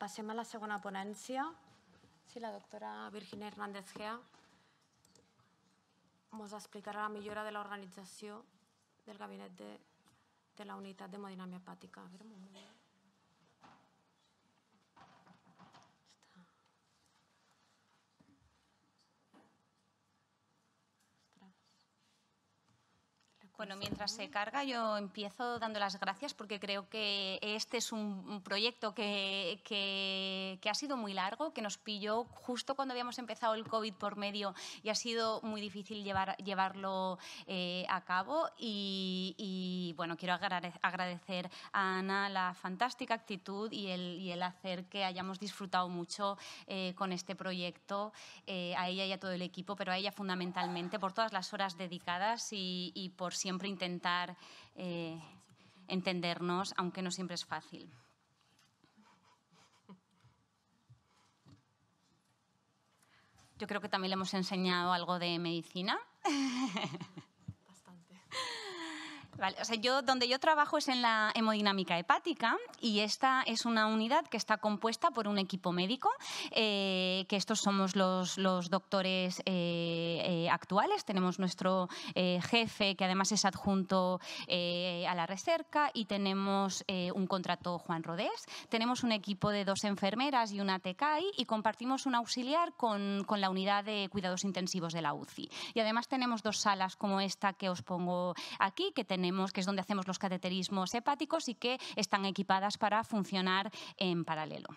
Passem a la segona ponència. Si la doctora Virginia Hernández Gea ens explicarà la millora de l'organització del gabinet de, de la unitat d'hemodinàmia hepàtica. A veure, un moment. Bueno, mientras se carga yo empiezo dando las gracias porque creo que este es un proyecto que, que, ha sido muy largo, que nos pilló justo cuando habíamos empezado el COVID por medio y ha sido muy difícil llevar, llevarlo eh, a cabo. Y, bueno, quiero agradecer a Ana la fantástica actitud y el, y el hacer que hayamos disfrutado mucho eh, con este proyecto, eh, a ella y a todo el equipo, pero a ella fundamentalmente por todas las horas dedicadas y, y por siempre siempre intentar eh, entendernos, aunque no siempre es fácil. Yo creo que también le hemos enseñado algo de medicina. yo, donde yo trabajo es en la hemodinámica hepática y esta es una unidad que está compuesta por un equipo médico, eh, que estos somos los, doctores eh, eh, actuales. Tenemos nuestro jefe, que además es adjunto a la recerca, y tenemos un contrato Juan Rodés. Tenemos un equipo de dos enfermeras y una TECAI y compartimos un auxiliar con, con la unidad de cuidados intensivos de la UCI. Y además tenemos dos salas como esta que os pongo aquí, que tenemos que es donde hacemos los cateterismos hepáticos y que están equipadas para funcionar en paralelo.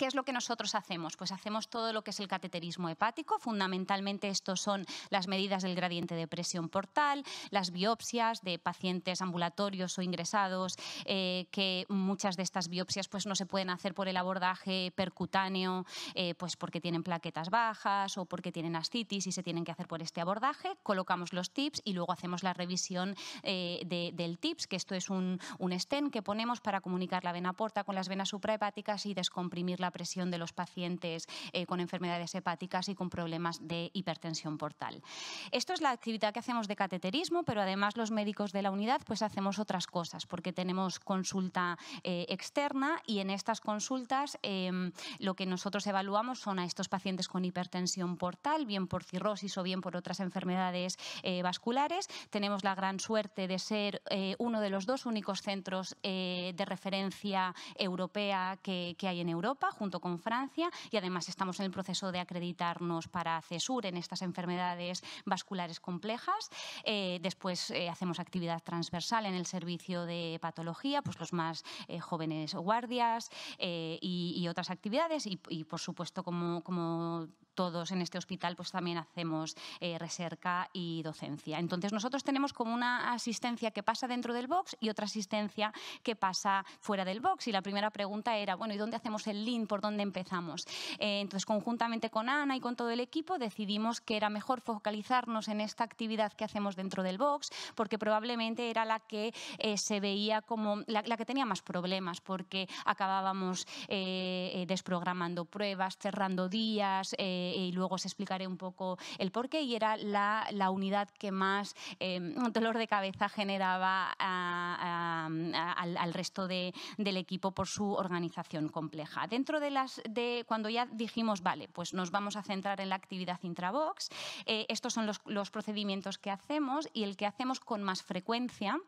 ¿Qué es lo que nosotros hacemos? Pues hacemos todo lo que es el cateterismo hepático. Fundamentalmente estos son las medidas del gradiente de presión portal, las biopsias de pacientes ambulatorios o ingresados, eh, que muchas de estas biopsias pues, no se pueden hacer por el abordaje percutáneo, eh, pues porque tienen plaquetas bajas o porque tienen ascitis y se tienen que hacer por este abordaje. Colocamos los tips y luego hacemos la revisión eh, del tips, que esto es un, un stent que ponemos para comunicar la vena porta con las venas suprahepáticas y descomprimir la presión de los pacientes eh, con enfermedades hepáticas y con problemas de hipertensión portal. Esto es la actividad que hacemos de cateterismo, pero además los médicos de la unidad pues hacemos otras cosas, porque tenemos consulta eh, externa y en estas consultas em, lo que nosotros evaluamos son a estos pacientes con hipertensión portal, bien por cirrosis o bien por otras enfermedades eh, vasculares. Tenemos la gran suerte de ser uno de los dos únicos centros de referencia europea que hay en Europa junto con Francia y además estamos en el proceso de acreditarnos para CESUR en estas enfermedades vasculares complejas. Eh, después eh, hacemos actividad transversal en el servicio de patología, pues los más eh, jóvenes guardias y, otras actividades y, por supuesto como, como todos en este hospital pues también hacemos eh, recerca y docencia. Entonces nosotros tenemos como una asistencia que pasa dentro del box y otra asistencia que pasa fuera del box. Y la primera pregunta era, bueno, ¿y dónde hacemos el link? ¿Por dónde empezamos? Eh, entonces conjuntamente con Ana y con todo el equipo decidimos que era mejor focalizarnos en esta actividad que hacemos dentro del box porque probablemente era la que eh, se veía como la, que tenía más problemas porque acabábamos desprogramando pruebas, cerrando días, y luego os explicaré un poco el porqué, y era la, unidad que más eh, dolor de cabeza generaba al, resto de, del equipo por su organización compleja. Dentro de las, de, cuando ya dijimos, vale, pues nos vamos a centrar en la actividad intravox, eh, estos son los, los procedimientos que hacemos y el que hacemos con más frecuencia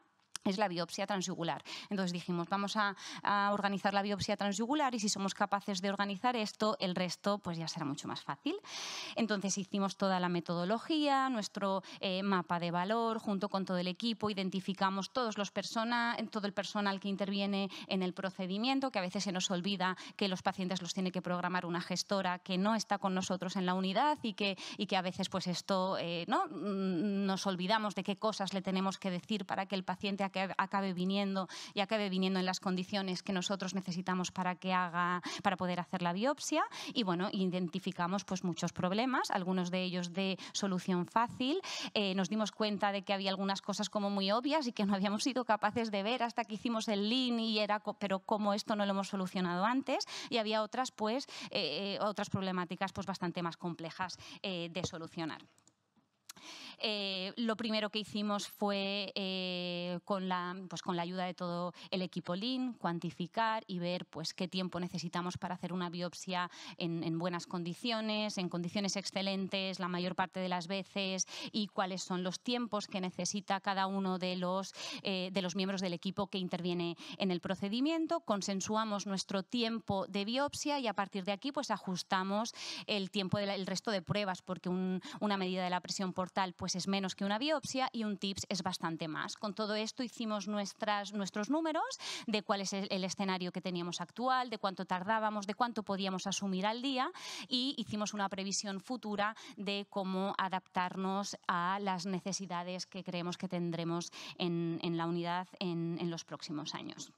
es la biopsia transyugular. Entonces dijimos, vamos a, organizar la biopsia transyugular y si somos capaces de organizar esto, el resto pues ya será mucho más fácil. Entonces hicimos toda la metodología, nuestro eh, mapa de valor, junto con todo el equipo, identificamos todos los persona, todo el personal que interviene en el procedimiento, que a veces se nos olvida que los pacientes los tiene que programar una gestora que no está con nosotros en la unidad y que, y que a veces pues esto eh, ¿no? Mm, nos olvidamos de qué cosas le tenemos que decir para que el paciente que acabe viniendo y acabe viniendo en las condiciones que nosotros necesitamos para que haga para poder hacer la biopsia. Y bueno identificamos pues muchos problemas algunos de ellos de solución fácil. Eh, nos dimos cuenta de que había algunas cosas como muy obvias y que no habíamos sido capaces de ver hasta que hicimos el lean y era pero como esto no lo hemos solucionado antes y había otras pues eh, eh, otras problemáticas pues bastante más complejas de solucionar lo primero que hicimos fue con, la, pues con la ayuda de todo el equipo Lean, cuantificar y ver pues, qué tiempo necesitamos para hacer una biopsia en, en buenas condiciones, en condiciones excelentes la mayor parte de las veces y cuáles son los tiempos que necesita cada uno de los, eh, de los miembros del equipo que interviene en el procedimiento. Consensuamos nuestro tiempo de biopsia y a partir de aquí pues ajustamos el tiempo del resto de pruebas porque una medida de la presión portal pues es menos que una biopsia y un TIPS es bastante más. Con todo esto hicimos nuestras, nuestros números de cuál es el escenario que teníamos actual, de cuánto tardábamos, de cuánto podíamos asumir al día y hicimos una previsión futura de cómo adaptarnos a las necesidades que creemos que tendremos en, la unidad en los próximos años.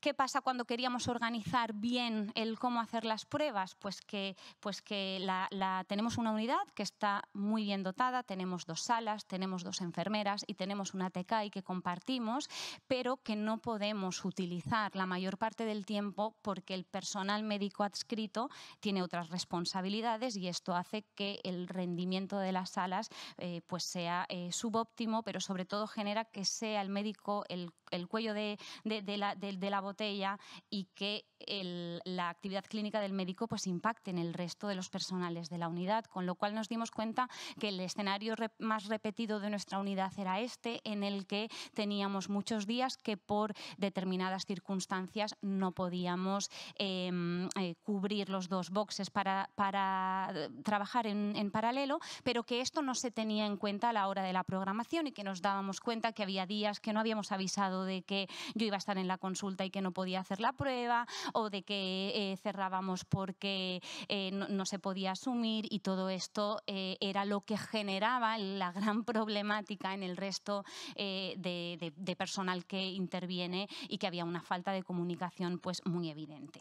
¿Qué pasa cuando queríamos organizar bien el cómo hacer las pruebas? Pues que, pues que la, tenemos una unidad que está muy bien dotada, tenemos dos salas, tenemos dos enfermeras y tenemos una TKI que compartimos, pero que no podemos utilizar la mayor parte del tiempo porque el personal médico adscrito tiene otras responsabilidades y esto hace que el rendimiento de las salas eh, pues sea eh, subóptimo, pero sobre todo genera que sea el médico el, cuello de, la, de la botella y que la actividad clínica del médico pues impacte en el resto de los personales de la unidad, con lo cual nos dimos cuenta que el escenario más repetido de nuestra unidad era este, en el que teníamos muchos días que por determinadas circunstancias no podíamos em, eh, cubrir los dos boxes para, para trabajar en, en paralelo, pero que esto no se tenía en cuenta a la hora de la programación y que nos dábamos cuenta que había días que no habíamos avisado de que yo iba a estar en la consulta y que no podía hacer la prueba o de que eh, cerrábamos porque eh, no, se podía asumir y todo esto eh, era lo que generaba la gran problemática en el resto de, de personal que interviene y que había una falta de comunicación pues muy evidente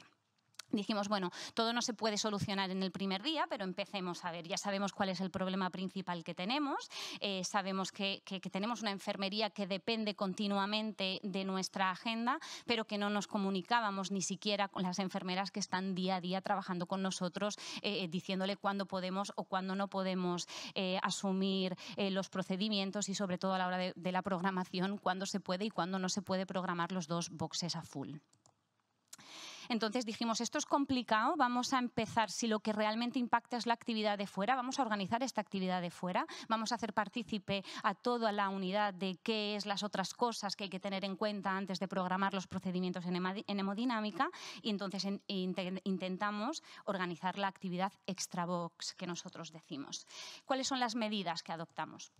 dijimos, bueno, todo no se puede solucionar en el primer día, pero empecemos a ver, ya sabemos cuál es el problema principal que tenemos, eh, sabemos que, tenemos una enfermería que depende continuamente de nuestra agenda, pero que no nos comunicábamos ni siquiera con las enfermeras que están día a día trabajando con nosotros, eh, eh, diciéndole cuándo podemos o cuándo no podemos asumir los procedimientos y sobre todo a la hora de la programación, cuándo se puede y cuándo no se puede programar los dos boxes a full. Entonces dijimos, esto es complicado, vamos a empezar, si lo que realmente impacta es la actividad de fuera, vamos a organizar esta actividad de fuera, vamos a hacer partícipe a toda la unidad de qué es las otras cosas que hay que tener en cuenta antes de programar los procedimientos en hemodinámica y entonces intentamos organizar la actividad extra box que nosotros decimos. ¿Cuáles son las medidas que adoptamos?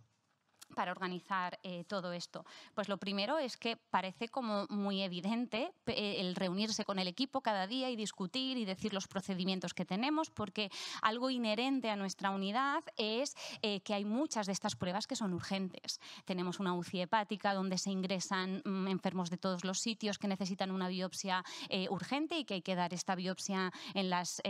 Para organizar eh, todo esto? Pues lo primero es que parece como muy evidente eh, el reunirse con el equipo cada día y discutir y decir los procedimientos que tenemos, porque algo inherente a nuestra unidad es eh, que hay muchas de estas pruebas que son urgentes. Tenemos una UCI hepática donde se ingresan mm, enfermos de todos los sitios que necesitan una biopsia urgente y que hay que dar esta biopsia en las,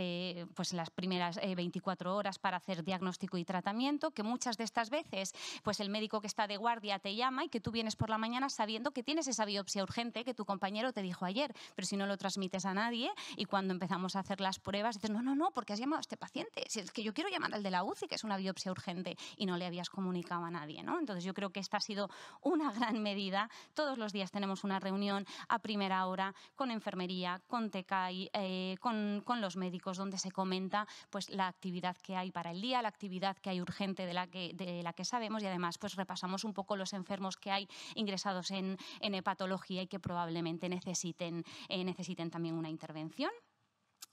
pues en las primeras 24 horas para hacer diagnóstico y tratamiento, que muchas de estas veces pues el médico que está de guardia te llama y que tú vienes por la mañana sabiendo que tienes esa biopsia urgente que tu compañero te dijo ayer, pero si no lo transmites a nadie y cuando empezamos a hacer las pruebas dices, no, no, no, porque has llamado a este paciente, si es que yo quiero llamar al de la UCI, que es una biopsia urgente y no le habías comunicado a nadie, ¿no? Entonces yo creo que esta ha sido una gran medida. Todos los días tenemos una reunión a primera hora con enfermería, con TECAI, eh, con, con los médicos, donde se comenta pues, la actividad que hay para el día, la actividad que hay urgente de la que, de la que sabemos y además pues repasamos un poco los enfermos que hay ingresados en, hepatología y que probablemente necesiten, eh, necesiten también una intervención.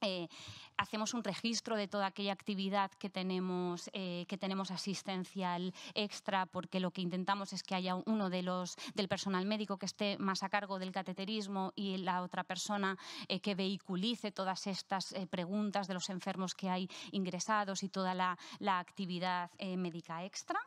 Eh, hacemos un registro de toda aquella actividad que tenemos, eh, que tenemos asistencial extra, porque lo que intentamos es que haya uno de los, del personal médico que esté más a cargo del cateterismo y la otra persona que vehiculice todas estas preguntas de los enfermos que hay ingresados y toda la, la actividad médica extra.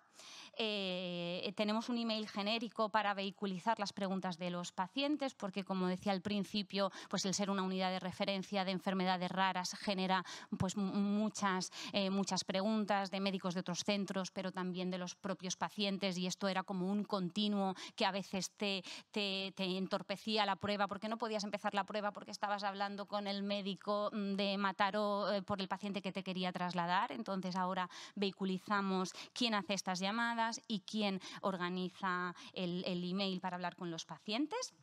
Eh, tenemos un email genérico para vehiculizar las preguntas de los pacientes, porque como decía al principio, pues el ser una unidad de referencia de enfermedades raras genera pues muchas, eh, muchas preguntas de médicos de otros centros, pero también de los propios pacientes y esto era como un continuo que a veces te, te, entorpecía la prueba porque no podías empezar la prueba porque estabas hablando con el médico mm, de Mataró eh, por el paciente que te quería trasladar. Entonces ahora vehiculizamos quién hace estas llamadas y quién organiza el, email para hablar con los pacientes.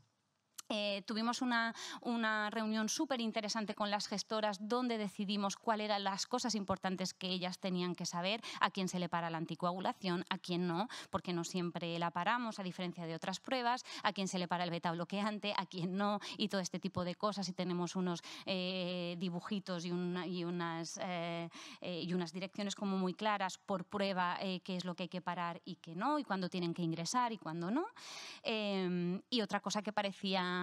Eh, tuvimos una, una reunión súper interesante con las gestoras donde decidimos cuáles eran las cosas importantes que ellas tenían que saber, a quién se le para la anticoagulación, a quién no, porque no siempre la paramos, a diferencia de otras pruebas, a quién se le para el beta bloqueante, a quién no, y todo este tipo de cosas. Y tenemos unos eh, dibujitos y, y unas, eh, y unas direcciones como muy claras por prueba qué es lo que hay que parar y qué no, y cuándo tienen que ingresar y cuándo no. y otra cosa que parecía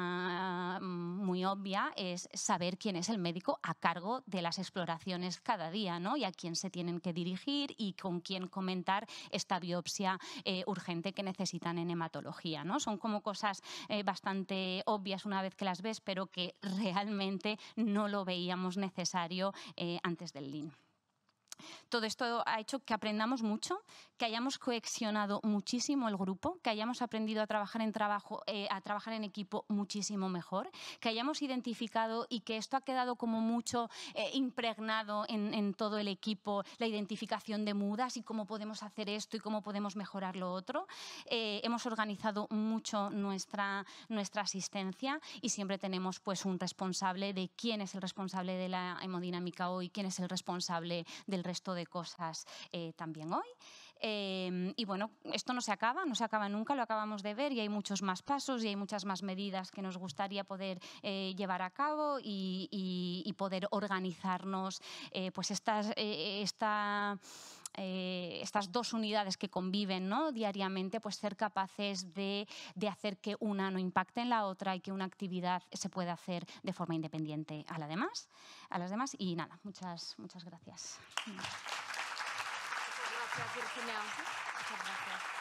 muy obvia es saber quién es el médico a cargo de las exploraciones cada día ¿no? y a quién se tienen que dirigir y con quién comentar esta biopsia eh, urgente que necesitan en hematología. ¿no? Son como cosas eh, bastante obvias una vez que las ves, pero que realmente no lo veíamos necesario eh, antes del LIN. Todo esto ha hecho que aprendamos mucho, que hayamos coexionado muchísimo el grupo, que hayamos aprendido a trabajar en trabajo, eh, a trabajar en equipo muchísimo mejor, que hayamos identificado y que esto ha quedado como mucho eh, impregnado en, todo el equipo, la identificación de mudas y cómo podemos hacer esto y cómo podemos mejorar lo otro. Eh, hemos organizado mucho nuestra, nuestra asistencia y siempre tenemos pues un responsable de quién es el responsable de la hemodinámica hoy, quién es el responsable del resto de cosas eh, también hoy. Em, y bueno, esto no se acaba, no se acaba nunca, lo acabamos de ver y hay muchos más pasos y hay muchas más medidas que nos gustaría poder eh, llevar a cabo y, poder organizarnos. Eh, pues esta, estas dos unidades que conviven ¿no? diariamente, pues ser capaces de, de, hacer que una no impacte en la otra y que una actividad se pueda hacer de forma independiente a, la demás, a las demás. Y nada, muchas, muchas gracias. Muchas gracias, Virginia. Muchas gracias.